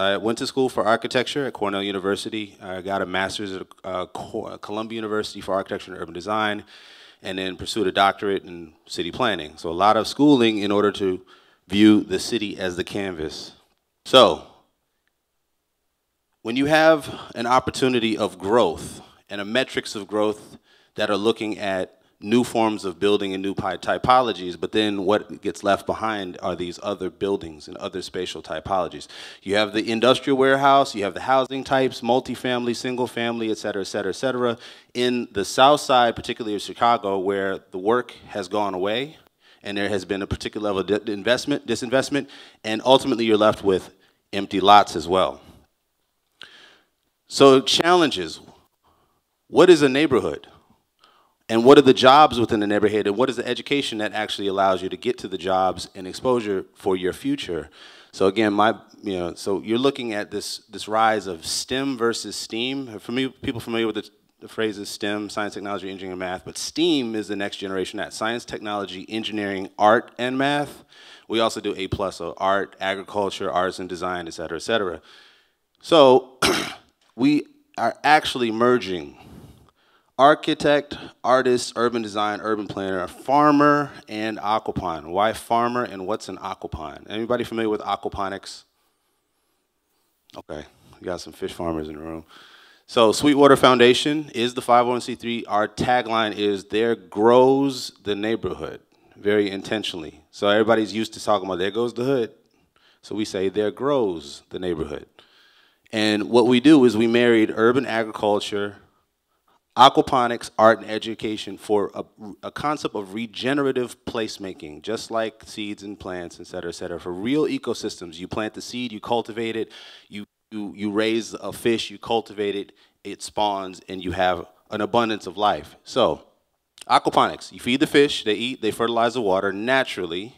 I went to school for architecture at Cornell University. I got a master's at uh, Columbia University for architecture and urban design, and then pursued a doctorate in city planning. So a lot of schooling in order to view the city as the canvas. So, when you have an opportunity of growth and a metrics of growth that are looking at new forms of building and new typologies, but then what gets left behind are these other buildings and other spatial typologies. You have the industrial warehouse, you have the housing types, multifamily, single family, et cetera, et cetera, et cetera. In the south side, particularly of Chicago, where the work has gone away, and there has been a particular level of investment, disinvestment, and ultimately you're left with empty lots as well. So challenges, what is a neighborhood? And what are the jobs within the neighborhood? And what is the education that actually allows you to get to the jobs and exposure for your future? So again my you know so you're looking at this this rise of stem versus steam. For me people familiar with the, the phrases stem science technology engineering and math? But steam is the next generation. That science technology engineering art and math. We also do a plus so art agriculture arts and design et cetera et cetera. So we are actually merging architect, artist, urban design, urban planner, farmer, and aquapon. Why farmer and what's an aquapon? Anybody familiar with aquaponics? Okay, we got some fish farmers in the room. So Sweet Water Foundation is the 501c3. Our tagline is there grows the neighborhood very intentionally. So everybody's used to talking about there goes the hood. So we say there grows the neighborhood. And what we do is we married urban agriculture, aquaponics, art, and education for a, a, concept of regenerative placemaking, just like seeds and plants, et cetera, et cetera. For real ecosystems, you plant the seed, you cultivate it, you, you, you raise a fish, you cultivate it, it spawns, and you have an abundance of life. So, aquaponics, you feed the fish, they eat, they fertilize the water naturally.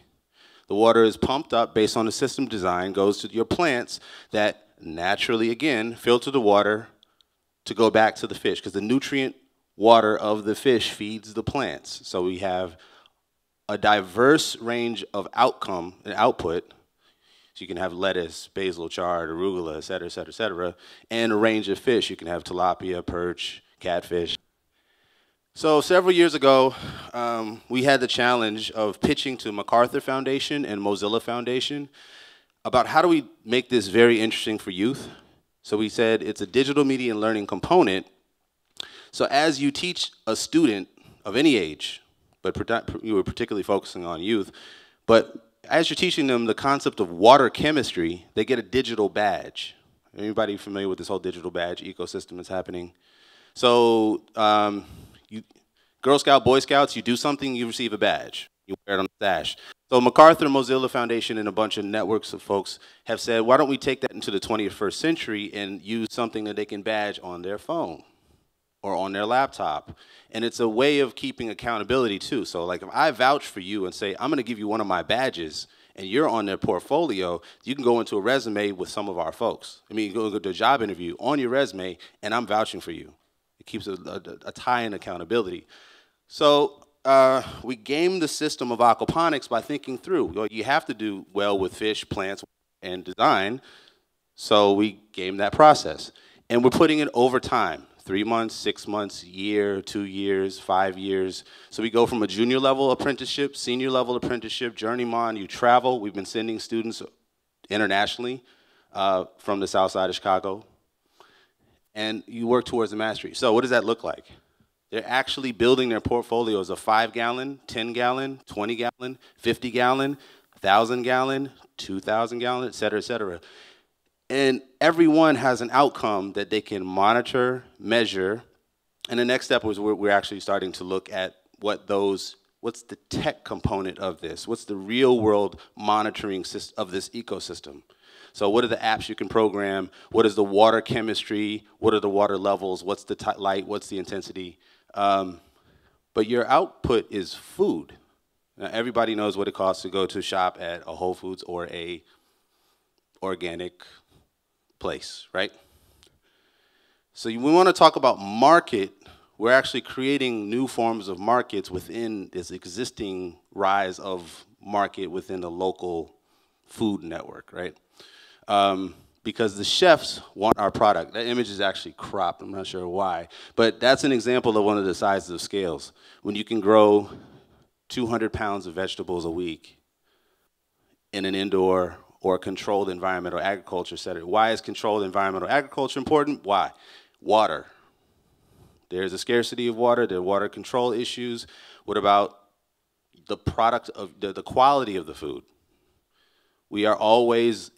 The water is pumped up based on the system design, goes to your plants that naturally, again, filter the water, to go back to the fish because the nutrient water of the fish feeds the plants. So we have a diverse range of outcome and output. So you can have lettuce, basil, chard, arugula, et cetera, et cetera, et cetera, and a range of fish. You can have tilapia, perch, catfish. So several years ago, um, we had the challenge of pitching to MacArthur Foundation and Mozilla Foundation about how do we make this very interesting for youth so we said it's a digital media and learning component. So as you teach a student of any age, but you were particularly focusing on youth, but as you're teaching them the concept of water chemistry, they get a digital badge. Anybody familiar with this whole digital badge ecosystem that's happening? So um, you, Girl Scout, Boy Scouts, you do something, you receive a badge. You wear it on the sash. So MacArthur Mozilla Foundation and a bunch of networks of folks have said, why don't we take that into the 21st century and use something that they can badge on their phone or on their laptop. And it's a way of keeping accountability too. So like if I vouch for you and say, I'm gonna give you one of my badges and you're on their portfolio, you can go into a resume with some of our folks. I mean, you go to a job interview on your resume and I'm vouching for you. It keeps a, a, a tie in accountability. So uh, we game the system of aquaponics by thinking through. You have to do well with fish, plants, and design. So we game that process. And we're putting it over time three months, six months, year, two years, five years. So we go from a junior level apprenticeship, senior level apprenticeship, journeyman, you travel. We've been sending students internationally uh, from the south side of Chicago. And you work towards the mastery. So what does that look like? They're actually building their portfolios of five gallon, 10 gallon, 20 gallon, 50 gallon, 1,000 gallon, 2,000 gallon, et cetera, et cetera. And everyone has an outcome that they can monitor, measure. And the next step was we're, actually starting to look at what those, what's the tech component of this? What's the real world monitoring system of this ecosystem? So what are the apps you can program? What is the water chemistry? What are the water levels? What's the light? What's the intensity? Um, but your output is food. Now, everybody knows what it costs to go to shop at a Whole Foods or a organic place, right? So we want to talk about market. We're actually creating new forms of markets within this existing rise of market within the local food network, right? Um, because the chefs want our product. That image is actually cropped, I'm not sure why. But that's an example of one of the sizes of scales. When you can grow 200 pounds of vegetables a week in an indoor or controlled environmental agriculture setting. Why is controlled environmental agriculture important? Why? Water. There's a scarcity of water, there are water control issues. What about the product of the, the quality of the food? We are always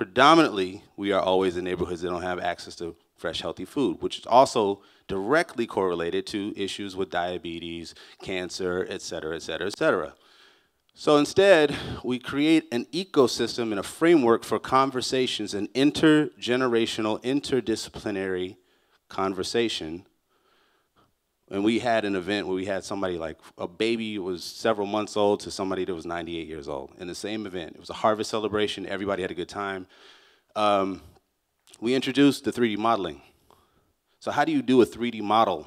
predominantly, we are always in neighborhoods that don't have access to fresh, healthy food, which is also directly correlated to issues with diabetes, cancer, et cetera, et cetera, et cetera. So instead, we create an ecosystem and a framework for conversations, an intergenerational, interdisciplinary conversation. And we had an event where we had somebody like a baby was several months old to somebody that was 98 years old in the same event. It was a harvest celebration. Everybody had a good time. Um, we introduced the 3D modeling. So how do you do a 3D model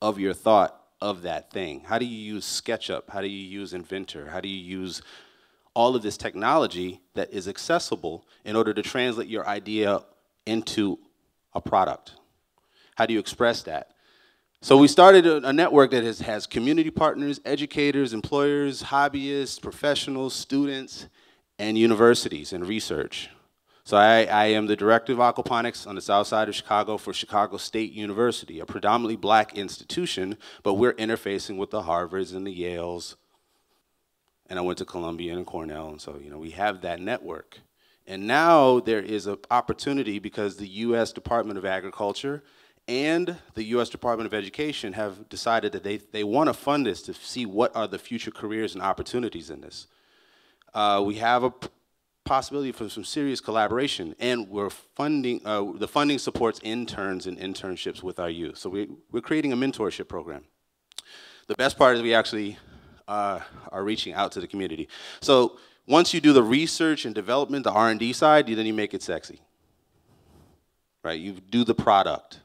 of your thought of that thing? How do you use SketchUp? How do you use Inventor? How do you use all of this technology that is accessible in order to translate your idea into a product? How do you express that? So we started a, a network that has, has community partners, educators, employers, hobbyists, professionals, students, and universities and research. So I, I, am the director of aquaponics on the south side of Chicago for Chicago State University, a predominantly black institution, but we're interfacing with the Harvards and the Yales. And I went to Columbia and Cornell, and so you know we have that network. And now there is an opportunity because the U.S. Department of Agriculture and the U.S. Department of Education have decided that they, they want to fund this to see what are the future careers and opportunities in this. Uh, we have a possibility for some serious collaboration, and we're funding, uh, the funding supports interns and internships with our youth. So we, we're creating a mentorship program. The best part is we actually uh, are reaching out to the community. So once you do the research and development, the R&D side, then you make it sexy. Right, you do the product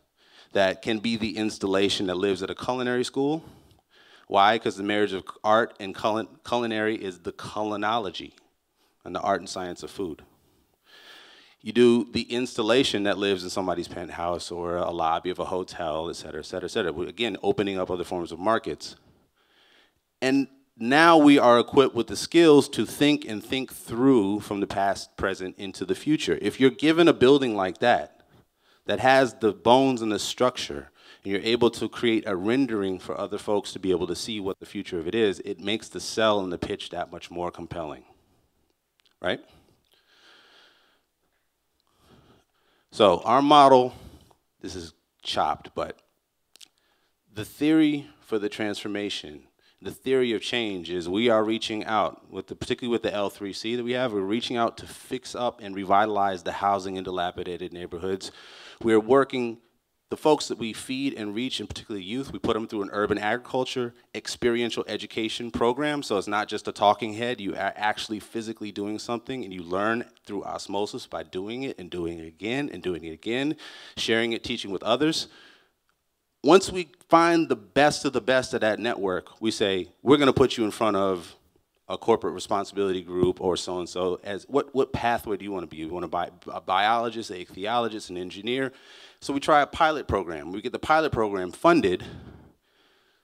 that can be the installation that lives at a culinary school. Why? Because the marriage of art and culinary is the culinology and the art and science of food. You do the installation that lives in somebody's penthouse or a lobby of a hotel, et cetera, et cetera, et cetera. Again, opening up other forms of markets. And now we are equipped with the skills to think and think through from the past, present, into the future. If you're given a building like that, that has the bones and the structure, and you're able to create a rendering for other folks to be able to see what the future of it is, it makes the sell and the pitch that much more compelling. Right? So, our model, this is chopped, but the theory for the transformation the theory of change is we are reaching out, with the, particularly with the L3C that we have, we're reaching out to fix up and revitalize the housing in dilapidated neighborhoods. We're working, the folks that we feed and reach, and particularly youth, we put them through an urban agriculture experiential education program. So it's not just a talking head, you are actually physically doing something and you learn through osmosis by doing it and doing it again and doing it again, sharing it, teaching with others once we find the best of the best of that network, we say, we're going to put you in front of a corporate responsibility group or so and so as what, what pathway do you want to be? You want to be a biologist, a ichthyologist, an engineer? So we try a pilot program. We get the pilot program funded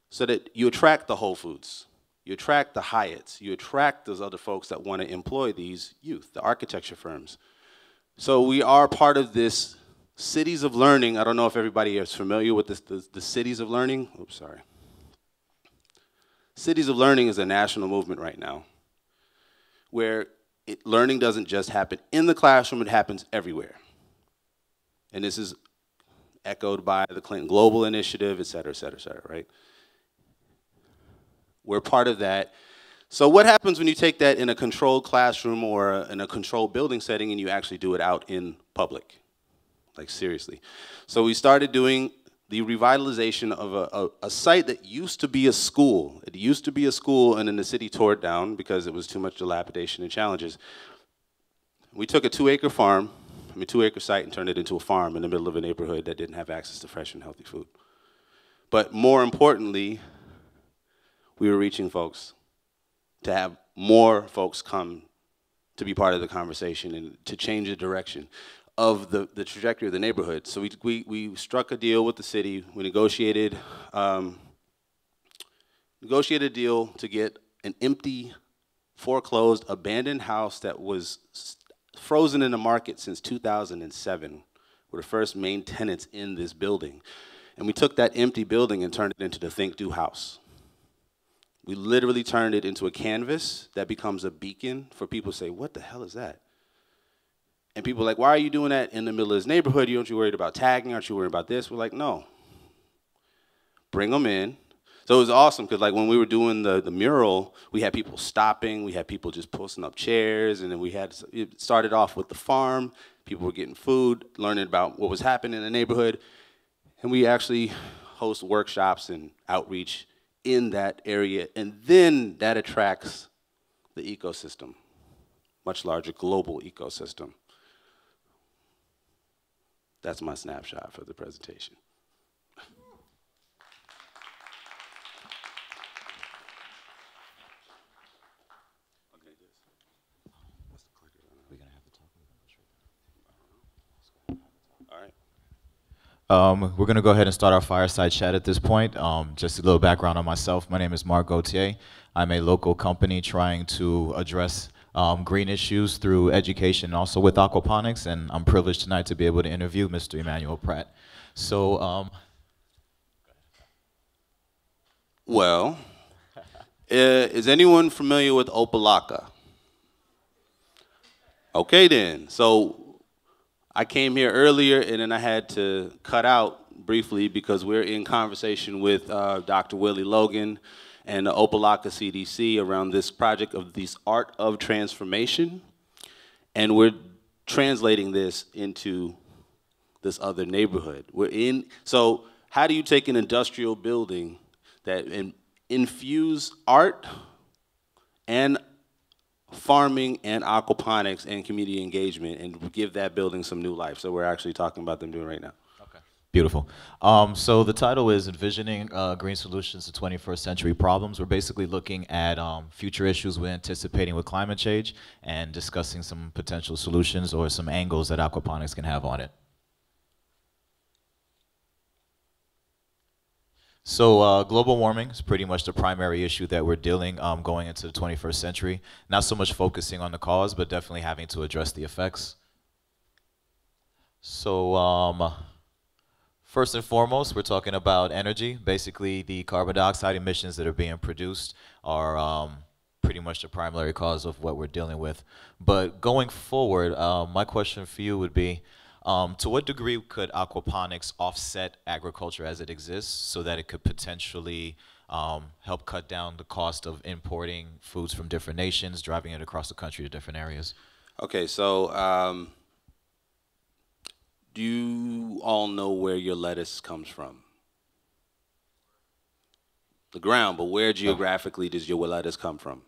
so that you attract the Whole Foods, you attract the Hyatts, you attract those other folks that want to employ these youth, the architecture firms. So we are part of this Cities of Learning, I don't know if everybody is familiar with this, the, the Cities of Learning. Oops, sorry. Cities of Learning is a national movement right now where it, learning doesn't just happen in the classroom, it happens everywhere. And this is echoed by the Clinton Global Initiative, et cetera, et cetera, et cetera, right? We're part of that. So what happens when you take that in a controlled classroom or in a controlled building setting and you actually do it out in public? like seriously. So we started doing the revitalization of a, a, a, site that used to be a school. It used to be a school and then the city tore it down because it was too much dilapidation and challenges. We took a two acre farm, I mean two acre site and turned it into a farm in the middle of a neighborhood that didn't have access to fresh and healthy food. But more importantly, we were reaching folks to have more folks come to be part of the conversation and to change the direction of the, the trajectory of the neighborhood. So we, we, we struck a deal with the city. We negotiated, um, negotiated a deal to get an empty, foreclosed, abandoned house that was frozen in the market since 2007. We're the first main tenants in this building. And we took that empty building and turned it into the Think Do house. We literally turned it into a canvas that becomes a beacon for people to say, what the hell is that? And people like, why are you doing that in the middle of this neighborhood? You aren't you worried about tagging? Aren't you worried about this? We're like, no. Bring them in. So it was awesome because like when we were doing the, the mural, we had people stopping, we had people just posting up chairs, and then we had, it started off with the farm, people were getting food, learning about what was happening in the neighborhood, and we actually host workshops and outreach in that area, and then that attracts the ecosystem, much larger global ecosystem. That's my snapshot for the presentation. Um, we're going to go ahead and start our fireside chat at this point. Um, just a little background on myself. My name is Mark Gauthier. I'm a local company trying to address um, green issues through education, also with aquaponics, and I'm privileged tonight to be able to interview Mr. Emmanuel Pratt. So, um, well, is anyone familiar with Opa-locka? Okay, then. So I came here earlier, and then I had to cut out briefly because we're in conversation with uh, Dr. Willie Logan, and the Opa-locka CDC around this project of this art of transformation. And we're translating this into this other neighborhood. We're in, so how do you take an industrial building that in, infuse art and farming and aquaponics and community engagement and give that building some new life? So we're actually talking about them doing right now. Beautiful. Um, so the title is Envisioning uh, Green Solutions to 21st Century Problems. We're basically looking at um, future issues we're anticipating with climate change and discussing some potential solutions or some angles that aquaponics can have on it. So uh, global warming is pretty much the primary issue that we're dealing um, going into the 21st century. Not so much focusing on the cause, but definitely having to address the effects. So um, First and foremost, we're talking about energy. Basically, the carbon dioxide emissions that are being produced are um, pretty much the primary cause of what we're dealing with. But going forward, uh, my question for you would be, um, to what degree could aquaponics offset agriculture as it exists so that it could potentially um, help cut down the cost of importing foods from different nations, driving it across the country to different areas? Okay, so um, do you all know where your lettuce comes from? The ground, but where geographically does your lettuce come from?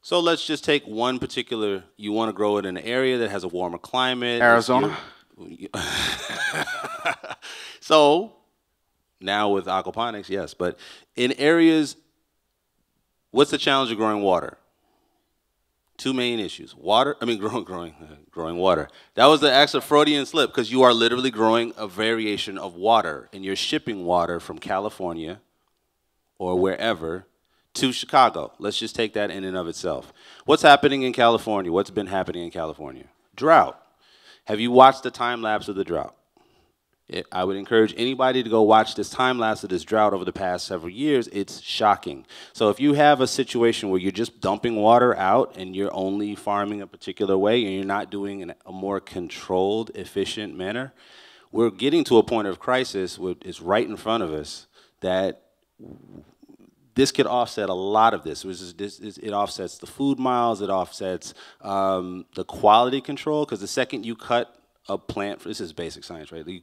So let's just take one particular, you want to grow it in an area that has a warmer climate. Arizona. so now with aquaponics, yes, but in areas, what's the challenge of growing water? Two main issues. Water, I mean growing, growing, growing water. That was the actual Freudian slip because you are literally growing a variation of water and you're shipping water from California or wherever to Chicago. Let's just take that in and of itself. What's happening in California? What's been happening in California? Drought. Have you watched the time lapse of the drought? I would encourage anybody to go watch this time lapse of this drought over the past several years. It's shocking. So if you have a situation where you're just dumping water out and you're only farming a particular way and you're not doing in a more controlled, efficient manner, we're getting to a point of crisis, it's right in front of us, that this could offset a lot of this. It offsets the food miles, it offsets um, the quality control, because the second you cut a plant, this is basic science, right? You,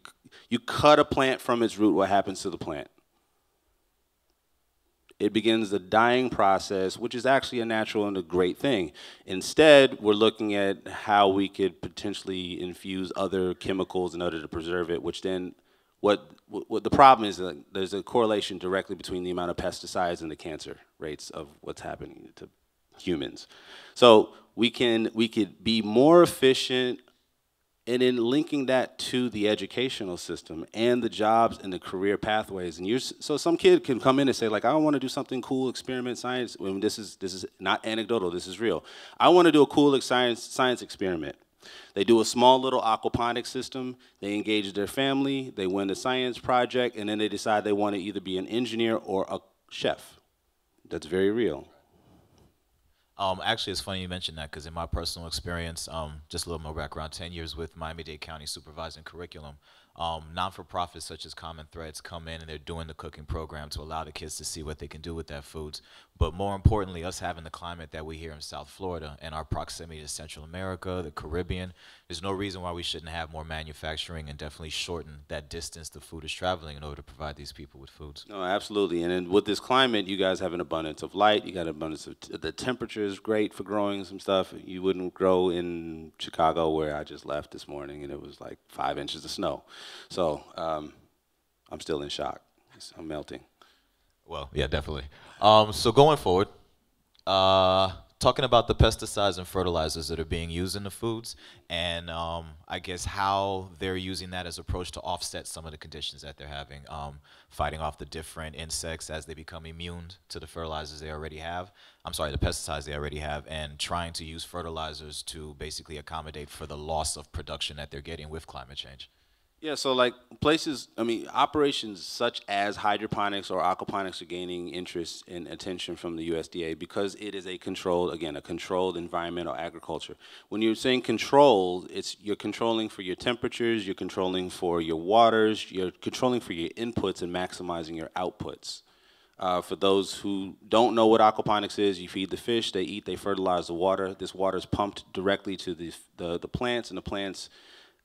you cut a plant from its root, what happens to the plant? It begins the dying process, which is actually a natural and a great thing. Instead, we're looking at how we could potentially infuse other chemicals in order to preserve it, which then, what, what the problem is that there's a correlation directly between the amount of pesticides and the cancer rates of what's happening to humans. So we can we could be more efficient and in linking that to the educational system and the jobs and the career pathways. And you're so some kid can come in and say like i want to do something cool experiment science when this is this is not anecdotal this is real. I want to do a cool science science experiment. They do a small little aquaponic system they engage their family they win the science project and then they decide they want to either be an engineer or a chef. That's very real um, actually, it's funny you mentioned that because in my personal experience, um, just a little more background, 10 years with Miami-Dade County supervising curriculum, um, non-for-profits such as Common Threads come in and they're doing the cooking program to allow the kids to see what they can do with their foods. But more importantly, us having the climate that we here in South Florida and our proximity to Central America, the Caribbean, there's no reason why we shouldn't have more manufacturing and definitely shorten that distance the food is traveling in order to provide these people with foods. No, absolutely. And then with this climate, you guys have an abundance of light. You got an abundance of the temperature is great for growing some stuff. You wouldn't grow in Chicago where I just left this morning and it was like five inches of snow. So um, I'm still in shock. I'm melting. Well, yeah, definitely. Um, so going forward, uh, talking about the pesticides and fertilizers that are being used in the foods, and um, I guess how they're using that as approach to offset some of the conditions that they're having, um, fighting off the different insects as they become immune to the fertilizers they already have. I'm sorry, the pesticides they already have, and trying to use fertilizers to basically accommodate for the loss of production that they're getting with climate change. Yeah, so like places, I mean, operations such as hydroponics or aquaponics are gaining interest and attention from the USDA because it is a controlled, again, a controlled environmental agriculture. When you're saying controlled, it's you're controlling for your temperatures, you're controlling for your waters, you're controlling for your inputs and maximizing your outputs. Uh, for those who don't know what aquaponics is, you feed the fish, they eat, they fertilize the water. This water is pumped directly to the, the, the plants, and the plants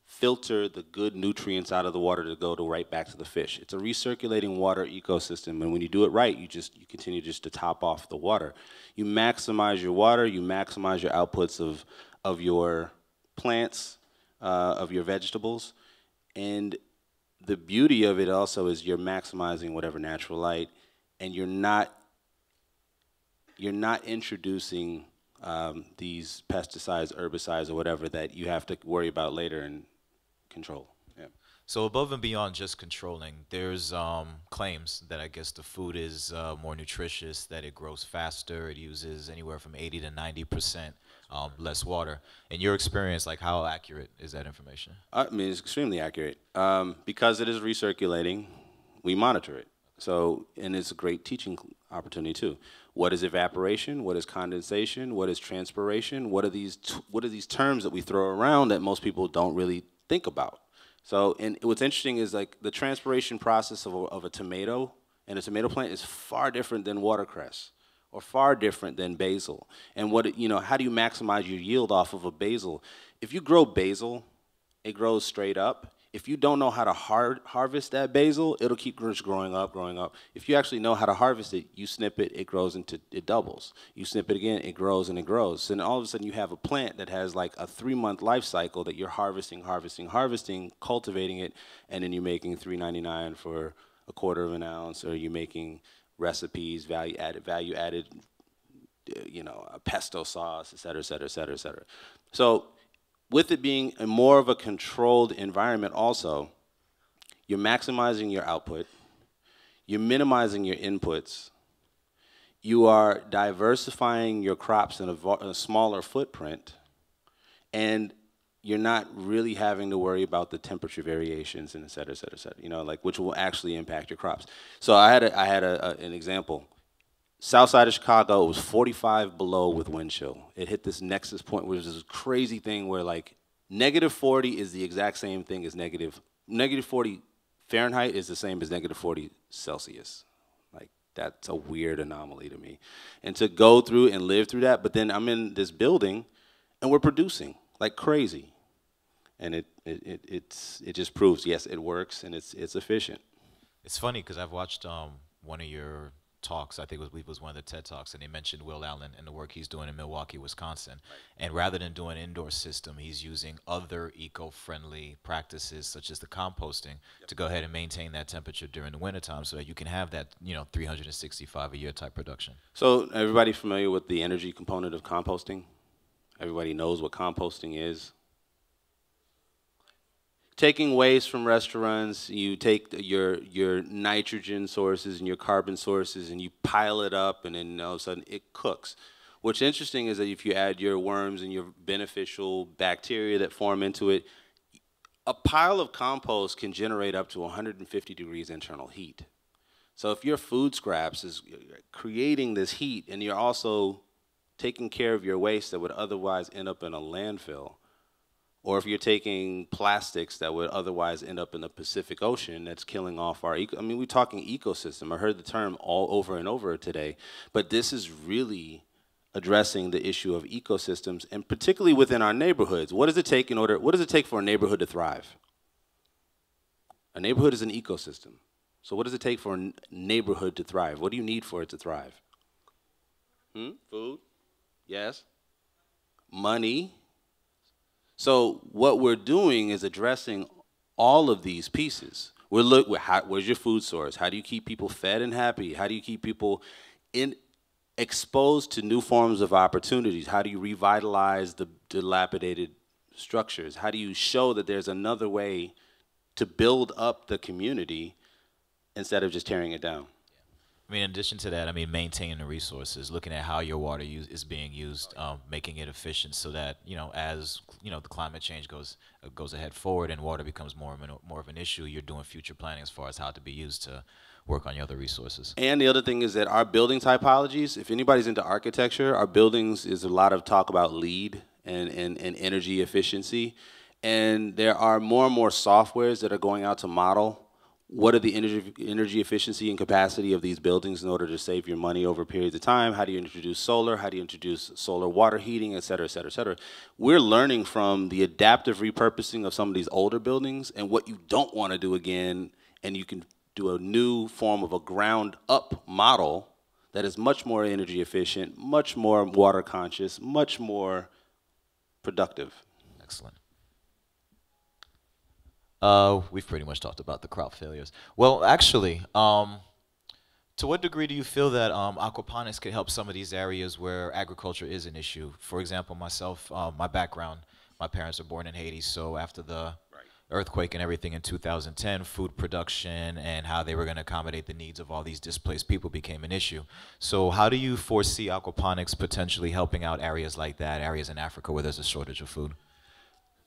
filter the good nutrients out of the water to go to right back to the fish. It's a recirculating water ecosystem, and when you do it right, you just you continue just to top off the water. You maximize your water, you maximize your outputs of of your plants, uh, of your vegetables, and the beauty of it also is you're maximizing whatever natural light, and you're not you're not introducing um, these pesticides, herbicides, or whatever that you have to worry about later and control. Yeah. So above and beyond just controlling, there's um, claims that I guess the food is uh, more nutritious, that it grows faster, it uses anywhere from 80 to 90 percent um, less water. In your experience, like how accurate is that information? I mean, it's extremely accurate um, because it is recirculating. We monitor it. So, and it's a great teaching opportunity too. What is evaporation? What is condensation? What is transpiration? What are these? what are these terms that we throw around that most people don't really think about. So, and what's interesting is like the transpiration process of a, of a tomato and a tomato plant is far different than watercress or far different than basil. And what, you know, how do you maximize your yield off of a basil? If you grow basil, it grows straight up if you don't know how to har harvest that basil, it'll keep growing up, growing up. If you actually know how to harvest it, you snip it, it grows into, it doubles. You snip it again, it grows and it grows. And all of a sudden you have a plant that has like a three month life cycle that you're harvesting, harvesting, harvesting, cultivating it, and then you're making 3.99 for a quarter of an ounce, or you're making recipes, value added, value added, uh, you know, a pesto sauce, et cetera, et cetera, et cetera, et cetera. So with it being a more of a controlled environment also, you're maximizing your output, you're minimizing your inputs, you are diversifying your crops in a, a, smaller footprint, and you're not really having to worry about the temperature variations and et cetera, et cetera, et cetera, you know, like which will actually impact your crops. So I had, a, I had a, a, an example. South side of Chicago, it was 45 below with wind chill. It hit this nexus point, which is this crazy thing where like negative 40 is the exact same thing as negative, negative 40 Fahrenheit is the same as negative 40 Celsius. Like that's a weird anomaly to me. And to go through and live through that, but then I'm in this building and we're producing like crazy. And it, it, it, it's, it just proves, yes, it works and it's, it's efficient. It's funny because I've watched um, one of your talks. I think it was, was one of the TED talks, and he mentioned Will Allen and the work he's doing in Milwaukee, Wisconsin. Right. And rather than doing indoor system, he's using other eco-friendly practices such as the composting yep. to go ahead and maintain that temperature during the wintertime, so that you can have that you know 365 a year type production. So everybody familiar with the energy component of composting? Everybody knows what composting is taking waste from restaurants, you take your your nitrogen sources and your carbon sources and you pile it up and then all of a sudden it cooks. What's interesting is that if you add your worms and your beneficial bacteria that form into it, a pile of compost can generate up to 150 degrees internal heat. So if your food scraps is uh, creating this heat and you're also taking care of your waste that would otherwise end up in a landfill, or if you're taking plastics that would otherwise end up in the Pacific Ocean that's killing off our eco I mean we're talking ecosystem. I heard the term all over and over today, but this is really addressing the issue of ecosystems and particularly within our neighborhoods. What does it take in order what does it take for a neighborhood to thrive? A neighborhood is an ecosystem. So what does it take for a neighborhood to thrive? What do you need for it to thrive? Hmm? Food? Yes. Money? So what we're doing is addressing all of these pieces. We're look. How, where's your food source? How do you keep people fed and happy? How do you keep people in exposed to new forms of opportunities? How do you revitalize the dilapidated structures? How do you show that there's another way to build up the community instead of just tearing it down? I mean, in addition to that, I mean, maintaining the resources, looking at how your water use, is being used, um, making it efficient, so that you know, as you know, the climate change goes uh, goes ahead forward and water becomes more more of an issue, you're doing future planning as far as how to be used to work on your other resources. And the other thing is that our building typologies, if anybody's into architecture, our buildings is a lot of talk about LEED and, and, and energy efficiency. And there are more and more softwares that are going out to model what are the energy, energy efficiency and capacity of these buildings in order to save your money over periods of time? How do you introduce solar? How do you introduce solar water heating, et cetera, et cetera, et cetera? We're learning from the adaptive repurposing of some of these older buildings and what you don't want to do again, and you can do a new form of a ground up model that is much more energy efficient, much more water conscious, much more productive. Excellent. Uh, we've pretty much talked about the crop failures. Well, actually, um, to what degree do you feel that um, aquaponics could help some of these areas where agriculture is an issue? For example, myself, uh, my background, my parents are born in Haiti, so after the right. earthquake and everything in 2010, food production and how they were going to accommodate the needs of all these displaced people became an issue. So, how do you foresee aquaponics potentially helping out areas like that, areas in Africa where there's a shortage of food?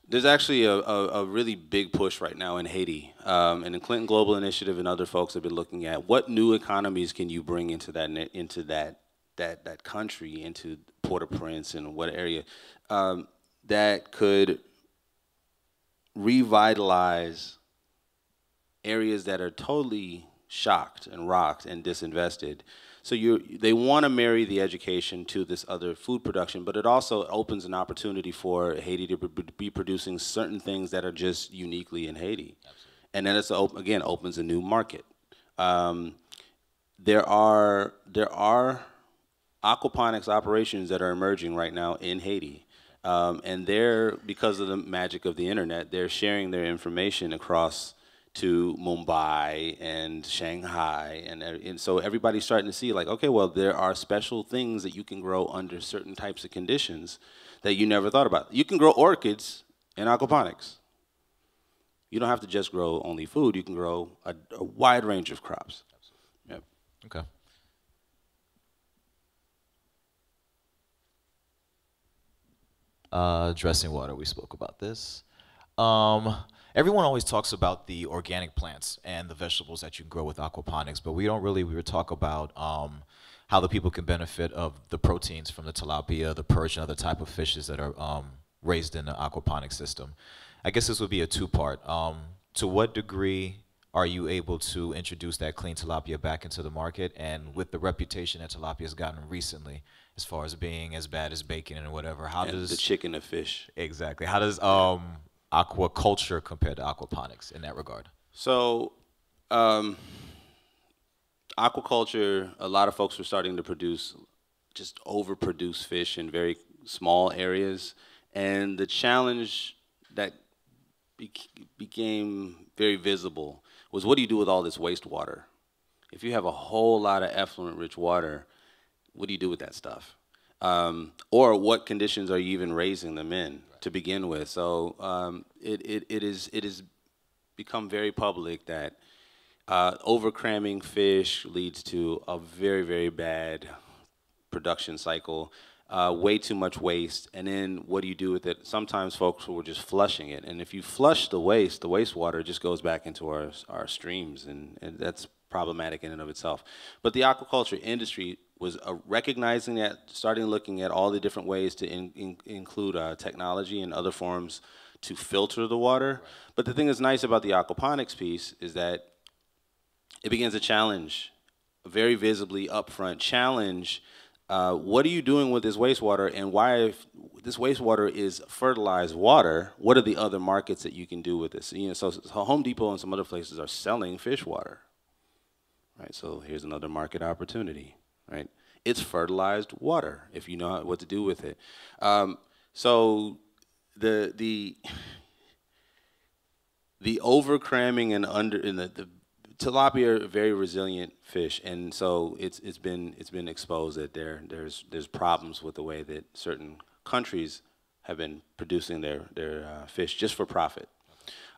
There's actually a, a, a, really big push right now in Haiti, um, and the Clinton Global Initiative and other folks have been looking at what new economies can you bring into that into that that that country, into Port-au-Prince and what area um, that could revitalize areas that are totally shocked and rocked and disinvested so you they want to marry the education to this other food production, but it also opens an opportunity for Haiti to be producing certain things that are just uniquely in Haiti, Absolutely. and then it's again opens a new market. Um, there are there are aquaponics operations that are emerging right now in Haiti. Um, and they're because of the magic of the internet, they're sharing their information across to Mumbai and Shanghai, and, and so everybody's starting to see like, okay, well, there are special things that you can grow under certain types of conditions that you never thought about. You can grow orchids in aquaponics. You don't have to just grow only food. You can grow a, a wide range of crops. Yep. Okay. Uh, dressing water. We spoke about this. Um, everyone always talks about the organic plants and the vegetables that you can grow with aquaponics, but we don't really we talk about um, how the people can benefit of the proteins from the tilapia, the perch, and other type of fishes that are um, raised in the aquaponic system. I guess this would be a two-part. Um, to what degree are you able to introduce that clean tilapia back into the market? And with the reputation that tilapia has gotten recently, as far as being as bad as bacon and whatever, how and does the chicken and fish exactly? How does um aquaculture compared to aquaponics in that regard? So, um, aquaculture, a lot of folks were starting to produce, just overproduce fish in very small areas. And the challenge that became very visible was what do you do with all this wastewater? If you have a whole lot of effluent rich water, what do you do with that stuff? Um, or what conditions are you even raising them in to begin with? So um, it, it, it, is, it has become very public that uh, overcramming fish leads to a very, very bad production cycle uh, way too much waste, and then what do you do with it? Sometimes folks were just flushing it, and if you flush the waste, the wastewater just goes back into our, our streams, and, and that's problematic in and of itself. But the aquaculture industry was uh, recognizing that, starting looking at all the different ways to in, in, include uh, technology and other forms to filter the water. But the thing that's nice about the aquaponics piece is that it begins a challenge, a very visibly upfront challenge uh, what are you doing with this wastewater and why if this wastewater is fertilized water what are the other markets that you can do with this? You know so, so home depot and some other places are selling fish water. Right so here's another market opportunity right it's fertilized water if you know what to do with it um, so the the the over cramming and under in the, the tilapia are very resilient fish, and so it's it's been it's been exposed that there there's there's problems with the way that certain countries have been producing their their uh, fish just for profit.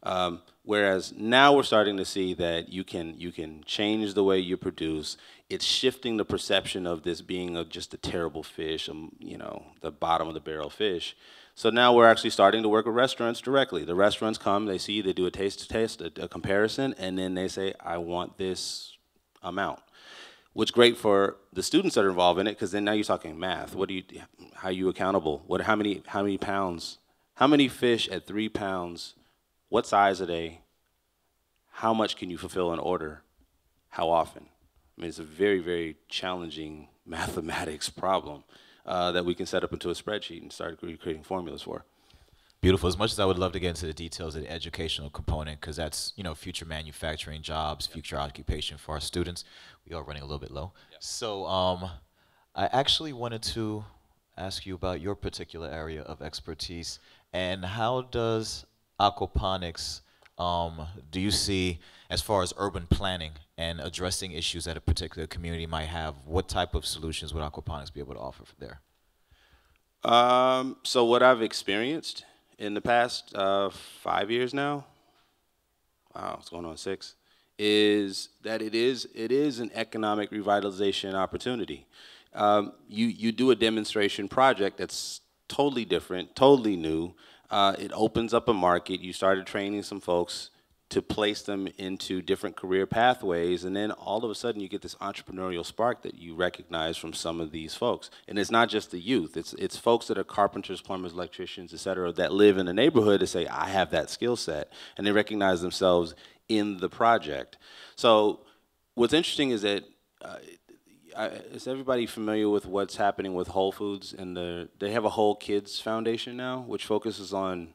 Um, whereas now we're starting to see that you can you can change the way you produce. It's shifting the perception of this being a, just a terrible fish, um, you know, the bottom of the barrel fish, so now we're actually starting to work with restaurants directly. The restaurants come, they see, they do a taste test, a, a comparison, and then they say, I want this amount. Which great for the students that are involved in it, because then now you're talking math. What do you, how are you accountable? What, how many, how many pounds? How many fish at three pounds? What size are they? How much can you fulfill an order? How often? I mean, it's a very, very challenging mathematics problem uh, that we can set up into a spreadsheet and start creating formulas for. Beautiful. As much as I would love to get into the details of the educational component, because that's you know future manufacturing jobs, future occupation for our students, we are running a little bit low. Yep. So um, I actually wanted to ask you about your particular area of expertise and how does aquaponics um, do you see as far as urban planning and addressing issues that a particular community might have? What type of solutions would aquaponics be able to offer there? Um, so what I've experienced in the past uh, five years now, wow, it's going on six, is that it is it is an economic revitalization opportunity. Um, you you do a demonstration project that's totally different, totally new. Uh, it opens up a market. You started training some folks to place them into different career pathways and then all of a sudden you get this entrepreneurial spark that you recognize from some of these folks. And it's not just the youth. It's it's folks that are carpenters plumbers electricians et cetera that live in the neighborhood to say i have that skill set and they recognize themselves in the project. So what's interesting is that uh, is everybody familiar with what's happening with Whole Foods and the they have a Whole Kids Foundation now, which focuses on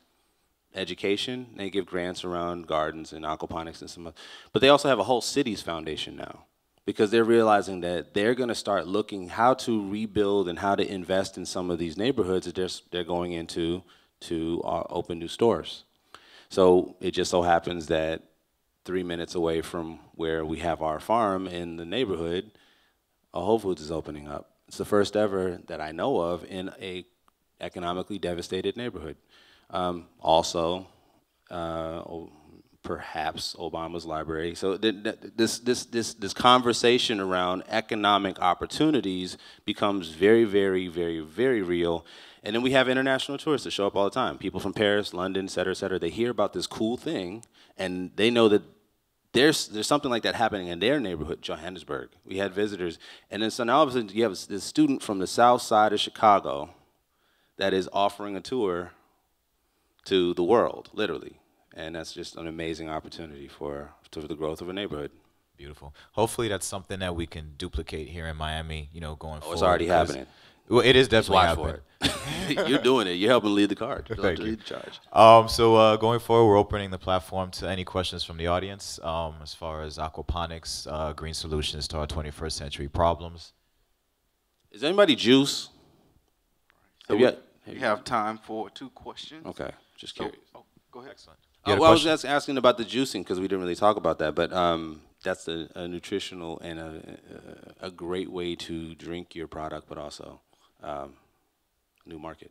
education. They give grants around gardens and aquaponics and some, but they also have a Whole Cities Foundation now because they're realizing that they're going to start looking how to rebuild and how to invest in some of these neighborhoods that they're, they're going into to uh, open new stores. So it just so happens that three minutes away from where we have our farm in the neighborhood, a Whole Foods is opening up. It's the first ever that I know of in a economically devastated neighborhood. Um, also, uh, perhaps Obama's library. So th th this, this, this, this conversation around economic opportunities becomes very, very, very, very real. And then we have international tourists that show up all the time. People from Paris, London, et cetera, et cetera. They hear about this cool thing, and they know that there's there's something like that happening in their neighborhood, Johannesburg. We had visitors, and then so now all of a sudden you have this student from the south side of Chicago that is offering a tour to the world, literally, and that's just an amazing opportunity for for the growth of a neighborhood. Beautiful. Hopefully, that's something that we can duplicate here in Miami. You know, going oh, forward. It's already happening. Well, it is Just definitely watch for happening. it. You're doing it. You're helping lead the card. You're Thank helping you. lead the charge. Um, so uh, going forward, we're opening the platform to any questions from the audience um, as far as aquaponics, uh, green solutions to our 21st century problems. Is anybody juice? Have you, have We have time for two questions. okay, just So, curious. oh, go ahead. Excellent. Uh, You had a well, I was just asking about the juicing because we didn't really talk about that, but um, that's a, a nutritional and a, a, a great way to drink your product, but also um, new market.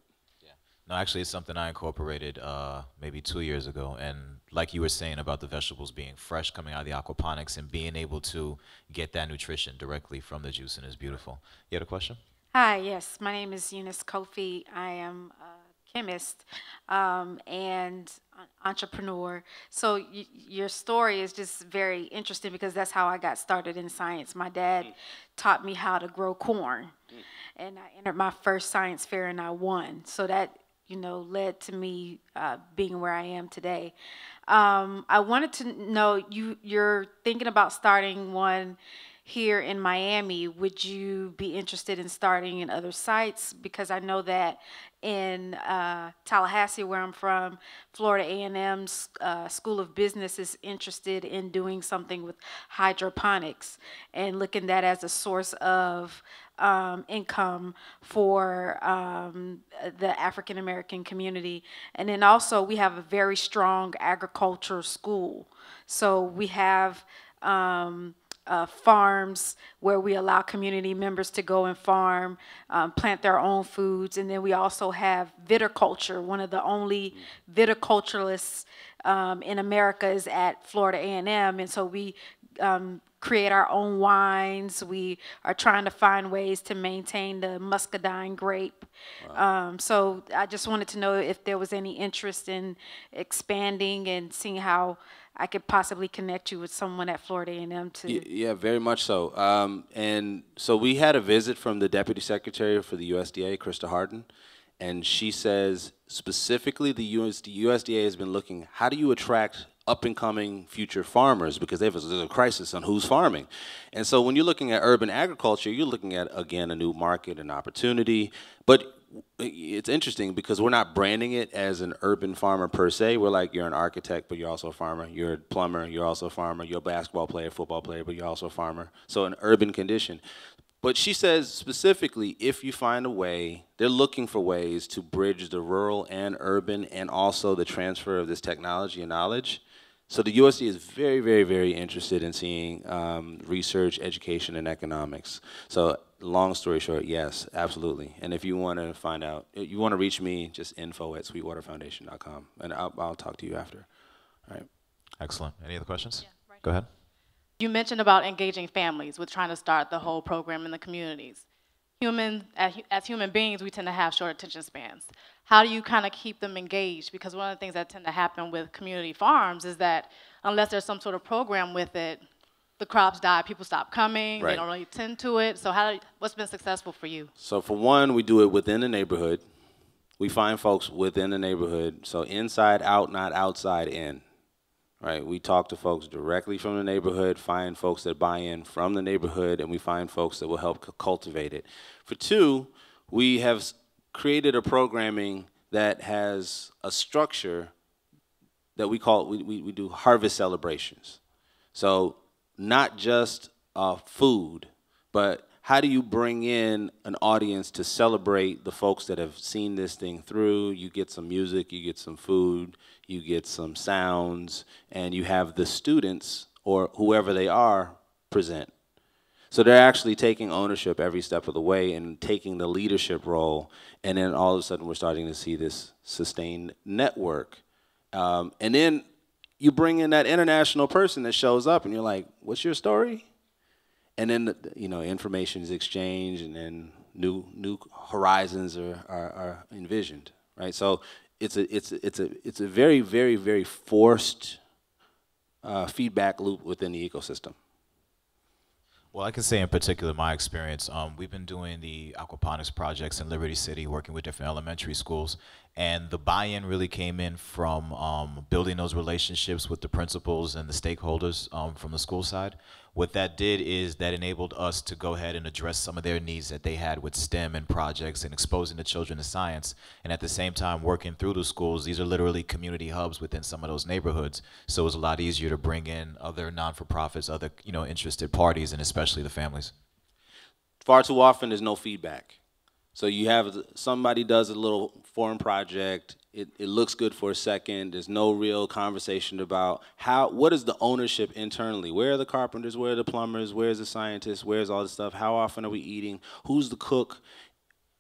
No, actually, it's something I incorporated uh, maybe two years ago. And like you were saying about the vegetables being fresh coming out of the aquaponics and being able to get that nutrition directly from the juice and is beautiful. You had a question? Hi, yes, my name is Eunice Kofi. I am a chemist um, and entrepreneur. So y- your story is just very interesting because that's how I got started in science. My dad taught me how to grow corn, and I entered my first science fair and I won. So that you know led to me uh, being where I am today. Um, I wanted to know you you're thinking about starting one here in Miami, would you be interested in starting in other sites? Because I know that in uh, Tallahassee, where I'm from, Florida A&M's uh, School of Business is interested in doing something with hydroponics and looking that as a source of um, income for um, the African American community. And then also, we have a very strong agriculture school. So we have um, uh, farms where we allow community members to go and farm, um, plant their own foods, and then we also have viticulture. One of the only viticulturalists um, in America is at Florida A&M, and so we um, create our own wines. We are trying to find ways to maintain the muscadine grape. Um, so I just wanted to know if there was any interest in expanding and seeing how I could possibly connect you with someone at Florida A&M to. Y- Yeah, very much so. Um, and so we had a visit from the Deputy Secretary for the USDA, Krysta Harden, and she says specifically the USD, USDA has been looking, how do you attract up and coming future farmers because there's a crisis on who's farming. And so when you're looking at urban agriculture, you're looking at, again, a new market, an opportunity. But it's interesting because we're not branding it as an urban farmer per se. We're like, you're an architect, but you're also a farmer. You're a plumber, you're also a farmer. You're a basketball player, football player, but you're also a farmer. So an urban condition. But she says specifically, if you find a way, they're looking for ways to bridge the rural and urban and also the transfer of this technology and knowledge. So the USD is very, very, very interested in seeing um, research, education, and economics. So long story short, yes, absolutely. And if you want to find out, you want to reach me, just info at sweetwaterfoundation.com, and I'll, I'll talk to you after. All right. Excellent. Any other questions? Go ahead. You mentioned about engaging families with trying to start the whole program in the communities. Human, as, as human beings, we tend to have short attention spans. How do you kind of keep them engaged? Because one of the things that tend to happen with community farms is that unless there's some sort of program with it, the crops die, people stop coming, Right. they don't really tend to it. So how, what's been successful for you? So for one, we do it within the neighborhood. We find folks within the neighborhood. So inside out, not outside in. Right? We talk to folks directly from the neighborhood, find folks that buy in from the neighborhood, and we find folks that will help cultivate it. For two, we have created a programming that has a structure that we call we, we, we do harvest celebrations. So not just uh, food, but how do you bring in an audience to celebrate the folks that have seen this thing through? You get some music, you get some food, you get some sounds, and you have the students or whoever they are present. So they're actually taking ownership every step of the way and taking the leadership role. And then all of a sudden, we're starting to see this sustained network. Um, and then you bring in that international person that shows up, and you're like, "What's your story?" And then the- you know, information is exchanged, and then new new horizons are, are, are envisioned, right? So it's a it's a, it's a it's a very very very forced uh, feedback loop within the ecosystem. Well, I can say in particular my experience. Um, we've been doing the aquaponics projects in Liberty City, working with different elementary schools, and the buy-in really came in from um, building those relationships with the principals and the stakeholders um, from the school side. What that did is that enabled us to go ahead and address some of their needs that they had with STEM and projects and exposing the children to science. And at the same time, working through the schools, these are literally community hubs within some of those neighborhoods. So it was a lot easier to bring in other non-for-profits, other you know interested parties, and especially the families. Far too often, there's no feedback. So you have somebody does a little foreign project. It, it looks good for a second. There's no real conversation about how what is the ownership internally. Where are the carpenters? Where are the plumbers? Where's the scientists? Where's all this stuff? How often are we eating? Who's the cook?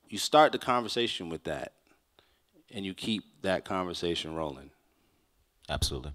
You start the conversation with that, and you keep that conversation rolling. Absolutely.